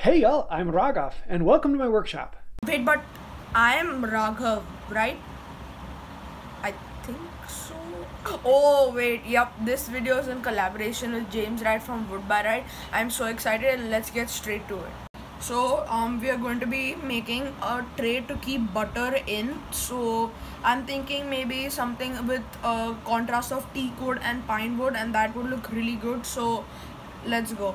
Hey y'all, I'm Raaghav, and welcome to my workshop. Wait, but I am Raaghav, right? I think so. Oh, wait, yep, this video is in collaboration with James Wright from Wood By Wright. I'm so excited, let's get straight to it. So, um, we are going to be making a tray to keep butter in. So, I'm thinking maybe something with a contrast of teak wood and pine wood, and that would look really good. So, let's go.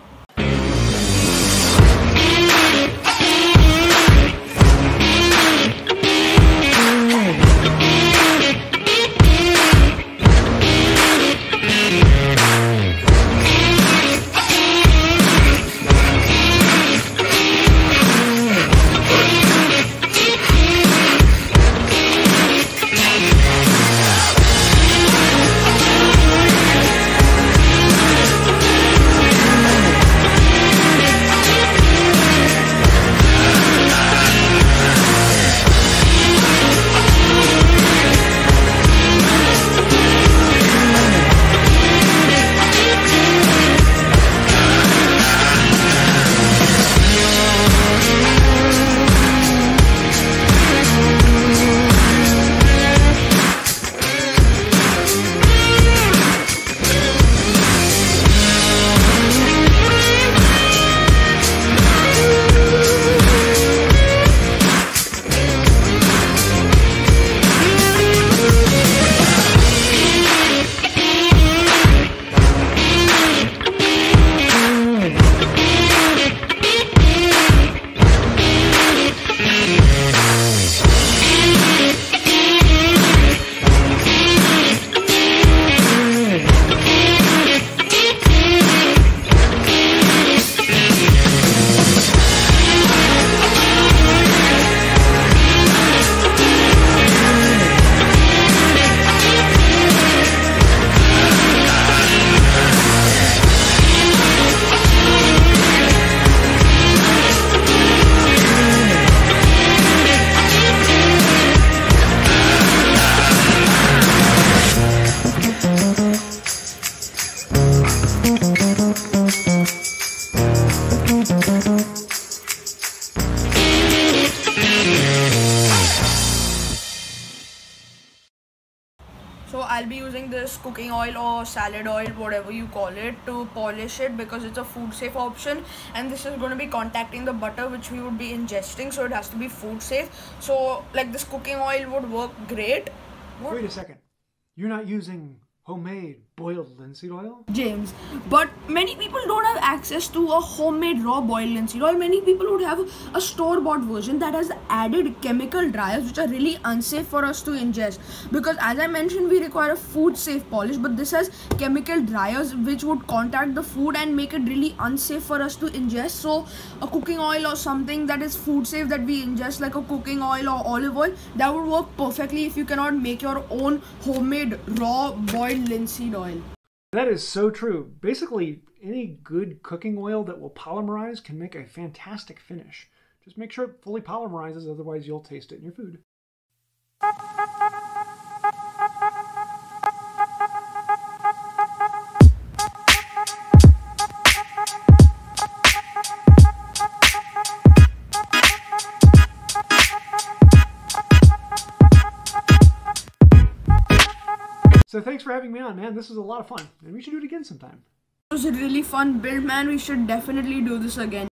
I'll be using this cooking oil or salad oil, whatever you call it, to polish it because it's a food safe option. And this is going to be contacting the butter which we would be ingesting, so it has to be food safe. So like this cooking oil would work great. Wait a second. You're not using homemade boiled linseed oil? James, but many people don't have access to a homemade raw boiled linseed oil. Many people would have a store bought version that has added chemical dryers which are really unsafe for us to ingest. Because as I mentioned, we require a food safe polish, but this has chemical dryers which would contact the food and make it really unsafe for us to ingest. So, a cooking oil or something that is food safe that we ingest, like a cooking oil or olive oil, that would work perfectly if you cannot make your own homemade raw boiled linseed oil. That is so true. Basically, any good cooking oil that will polymerize can make a fantastic finish. Just make sure it fully polymerizes, otherwise you'll taste it in your food. So thanks for having me on, man. This was a lot of fun, and we should do it again sometime. It was a really fun build, man. We should definitely do this again.